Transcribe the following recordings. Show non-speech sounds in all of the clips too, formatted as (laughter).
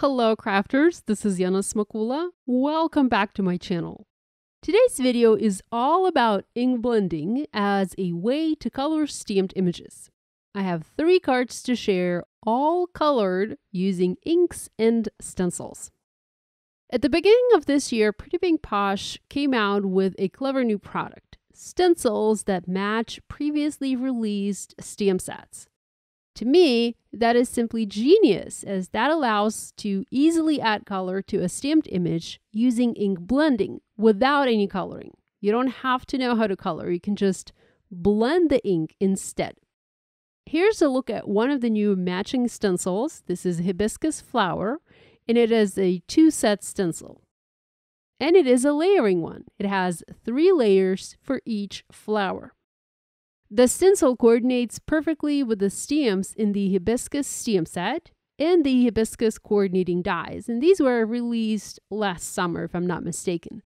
Hello crafters, this is Yana Smakula. Welcome back to my channel. Today's video is all about ink blending as a way to color stamped images. I have three cards to share, all colored using inks and stencils. At the beginning of this year, Pretty Pink Posh came out with a clever new product, stencils that match previously released stamp sets. To me, that is simply genius, as that allows to easily add color to a stamped image using ink blending without any coloring. You don't have to know how to color, you can just blend the ink instead. Here's a look at one of the new matching stencils. This is Hibiscus Flower, and it is a two set stencil. And it is a layering one. It has three layers for each flower. The stencil coordinates perfectly with the stamps in the hibiscus stamp set and the hibiscus coordinating dies, and these were released last summer, if I'm not mistaken.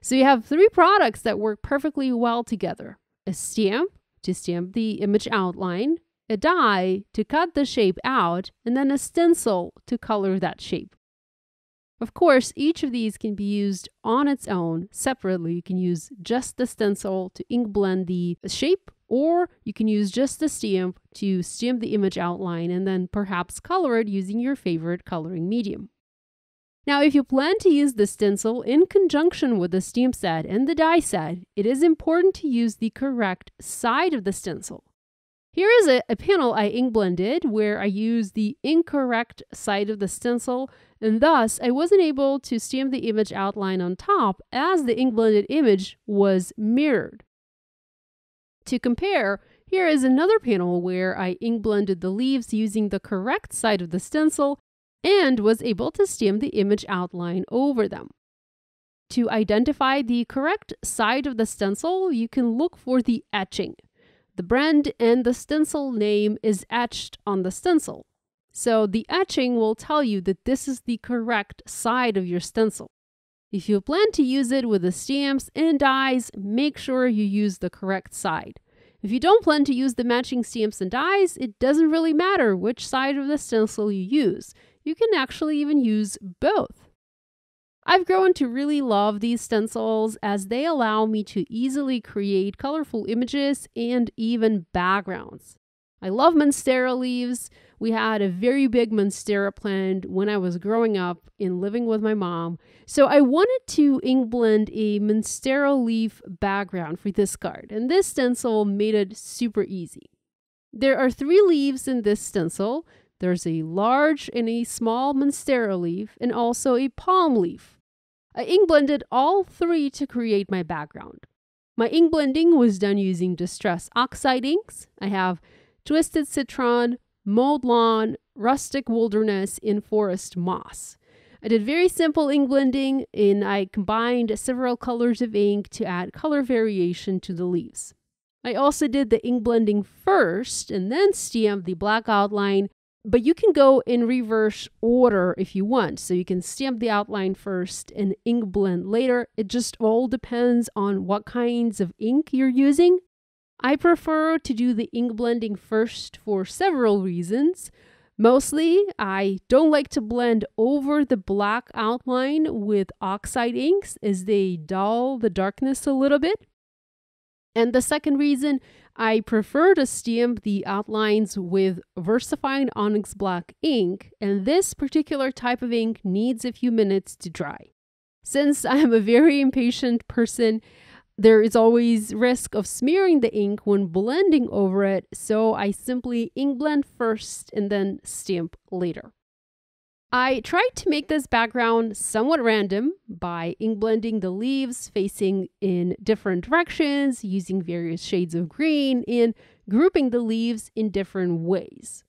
So you have three products that work perfectly well together a stamp to stamp the image outline, a die to cut the shape out, and then a stencil to color that shape. Of course, each of these can be used on its own separately. You can use just the stencil to ink blend the shape or you can use just the stamp to stamp the image outline and then perhaps color it using your favorite coloring medium. Now, if you plan to use the stencil in conjunction with the stamp set and the die set, it is important to use the correct side of the stencil. Here is a, a panel I ink blended where I used the incorrect side of the stencil, and thus I wasn't able to stamp the image outline on top as the ink blended image was mirrored. To compare, here is another panel where I ink blended the leaves using the correct side of the stencil and was able to stamp the image outline over them. To identify the correct side of the stencil, you can look for the etching. The brand and the stencil name is etched on the stencil. So the etching will tell you that this is the correct side of your stencil. If you plan to use it with the stamps and dies, make sure you use the correct side. If you don't plan to use the matching stamps and dies, it doesn't really matter which side of the stencil you use. You can actually even use both. I've grown to really love these stencils as they allow me to easily create colorful images and even backgrounds. I love Monstera leaves. We had a very big Monstera plant when I was growing up and living with my mom. So I wanted to ink blend a Monstera leaf background for this card, and this stencil made it super easy. There are three leaves in this stencil. There's a large and a small Monstera leaf, and also a palm leaf. I ink blended all three to create my background. My ink blending was done using Distress Oxide inks. I have Twisted Citron, Mowed Lawn, Rustic Wilderness, in Forest Moss. I did very simple ink blending and I combined several colors of ink to add color variation to the leaves. I also did the ink blending first and then stamped the black outline, but you can go in reverse order if you want. So you can stamp the outline first and ink blend later. It just all depends on what kinds of ink you're using. I prefer to do the ink blending first for several reasons. Mostly, I don't like to blend over the black outline with oxide inks as they dull the darkness a little bit. And the second reason, I prefer to stamp the outlines with VersaFine Onyx Black ink, and this particular type of ink needs a few minutes to dry. Since I am a very impatient person, there is always risk of smearing the ink when blending over it, so I simply ink blend first and then stamp later. I tried to make this background somewhat random by ink blending the leaves facing in different directions, using various shades of green, and grouping the leaves in different ways.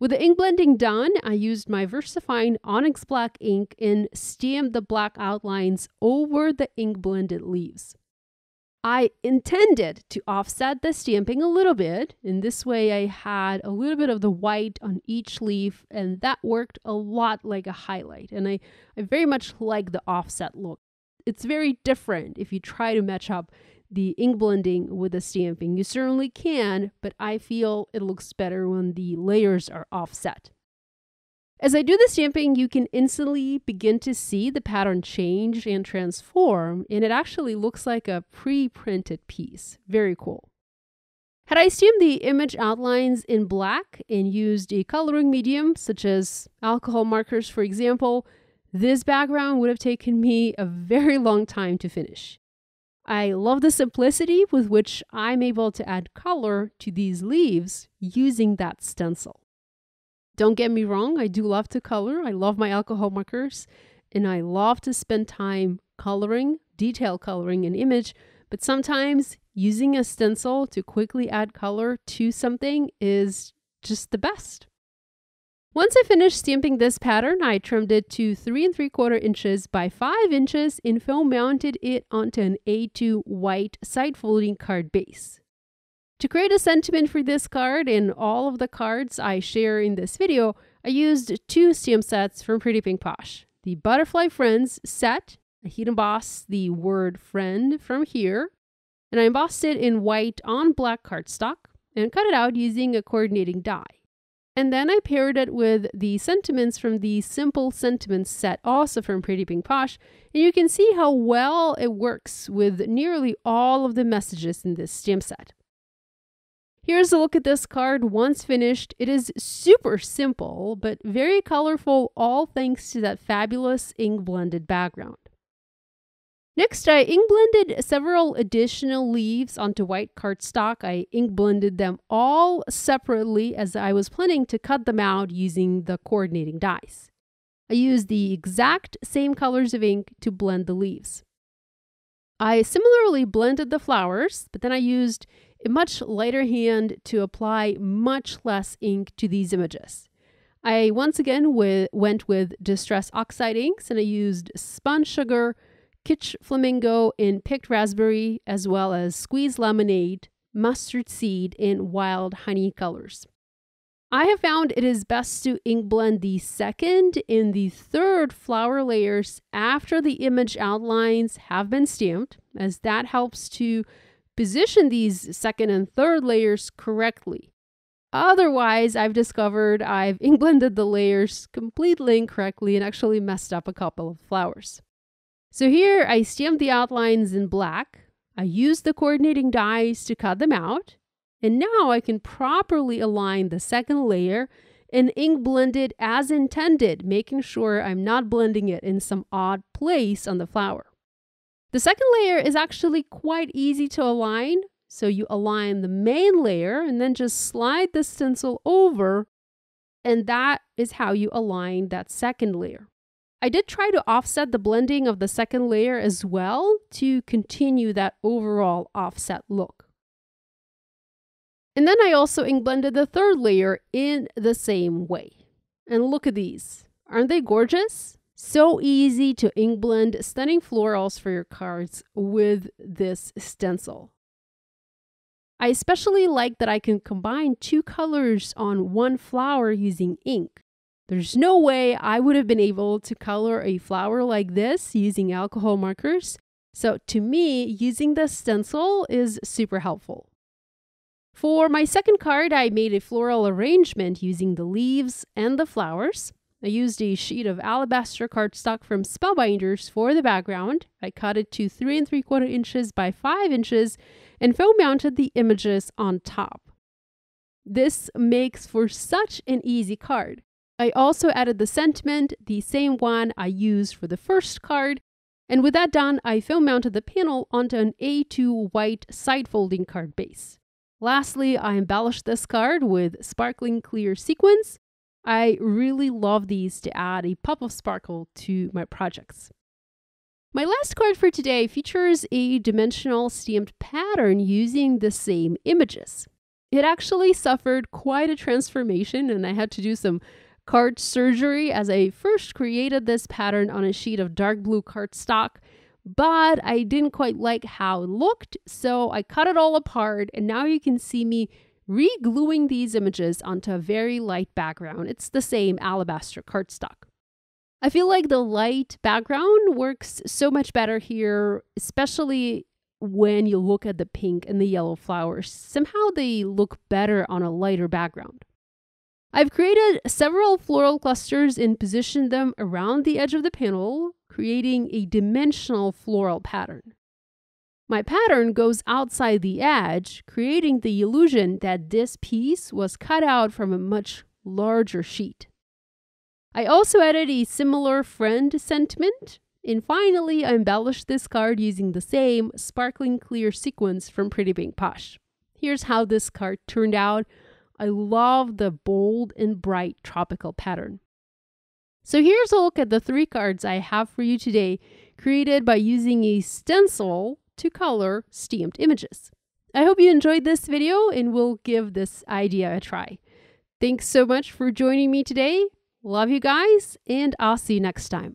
With the ink blending done, I used my VersaFine Onyx Black ink and stamped the black outlines over the ink blended leaves. I intended to offset the stamping a little bit. In this way, I had a little bit of the white on each leaf, and that worked a lot like a highlight. And I, I very much like the offset look. It's very different if you try to match up the ink blending with the stamping. You certainly can, but I feel it looks better when the layers are offset. As I do the stamping, you can instantly begin to see the pattern change and transform, and it actually looks like a pre-printed piece. Very cool. Had I stamped the image outlines in black and used a coloring medium, such as alcohol markers, for example, this background would have taken me a very long time to finish. I love the simplicity with which I'm able to add color to these leaves using that stencil. Don't get me wrong, I do love to color. I love my alcohol markers and I love to spend time coloring, detail coloring an image, but sometimes using a stencil to quickly add color to something is just the best. Once I finished stamping this pattern, I trimmed it to 3 and 3 quarter inches by 5 inches and foam mounted it onto an A2 white side folding card base. To create a sentiment for this card and all of the cards I share in this video, I used two stamp sets from Pretty Pink Posh. The Butterfly Friends set, I heat embossed the word friend from here, and I embossed it in white on black cardstock and cut it out using a coordinating die. And then I paired it with the sentiments from the Simple Sentiments set, also from Pretty Pink Posh, and you can see how well it works with nearly all of the messages in this stamp set. Here's a look at this card once finished. It is super simple, but very colorful, all thanks to that fabulous ink blended background. Next, I ink blended several additional leaves onto white cardstock. I ink blended them all separately as I was planning to cut them out using the coordinating dies. I used the exact same colors of ink to blend the leaves. I similarly blended the flowers, but then I used a much lighter hand to apply much less ink to these images. I once again with, went with Distress Oxide inks and I used Spun Sugar, Kitsch Flamingo, and Picked Raspberry, as well as Squeeze Lemonade, Mustard Seed, and Wild Honey colors. I have found it is best to ink blend the second and the third flower layers after the image outlines have been stamped, as that helps to position these second and third layers correctly. Otherwise, I've discovered I've (laughs) ink blended the layers completely incorrectly and actually messed up a couple of flowers. So here I stamped the outlines in black. I used the coordinating dies to cut them out. And now I can properly align the second layer and ink blend it as intended, making sure I'm not blending it in some odd place on the flower. The second layer is actually quite easy to align. So you align the main layer and then just slide the stencil over and that is how you align that second layer. I did try to offset the blending of the second layer as well to continue that overall offset look. And then I also ink blended the third layer in the same way. And look at these. Aren't they gorgeous? So easy to ink blend stunning florals for your cards with this stencil. I especially like that I can combine two colors on one flower using ink. There's no way I would have been able to color a flower like this using alcohol markers. So to me, using the stencil is super helpful. For my second card, I made a floral arrangement using the leaves and the flowers. I used a sheet of alabaster cardstock from Spellbinders for the background. I cut it to three and three quarter inches by five inches and foam mounted the images on top. This makes for such an easy card. I also added the sentiment, the same one I used for the first card, and with that done, I foam mounted the panel onto an A2 white side folding card base. Lastly, I embellished this card with sparkling clear sequins I really love these to add a pop of sparkle to my projects. My last card for today features a dimensional stamped pattern using the same images. It actually suffered quite a transformation and I had to do some card surgery as I first created this pattern on a sheet of dark blue cardstock, but I didn't quite like how it looked, so I cut it all apart and now you can see me re-gluing these images onto a very light background. It's the same alabaster cardstock. I feel like the light background works so much better here, especially when you look at the pink and the yellow flowers. Somehow they look better on a lighter background. I've created several floral clusters and positioned them around the edge of the panel, creating a dimensional floral pattern. My pattern goes outside the edge, creating the illusion that this piece was cut out from a much larger sheet. I also added a similar friend sentiment, and finally I embellished this card using the same sparkling clear sequins from Pretty Pink Posh. Here's how this card turned out. I love the bold and bright tropical pattern. So here's a look at the three cards I have for you today, created by using a stencil to color stamped images. I hope you enjoyed this video and will give this idea a try. Thanks so much for joining me today. Love you guys, and I'll see you next time.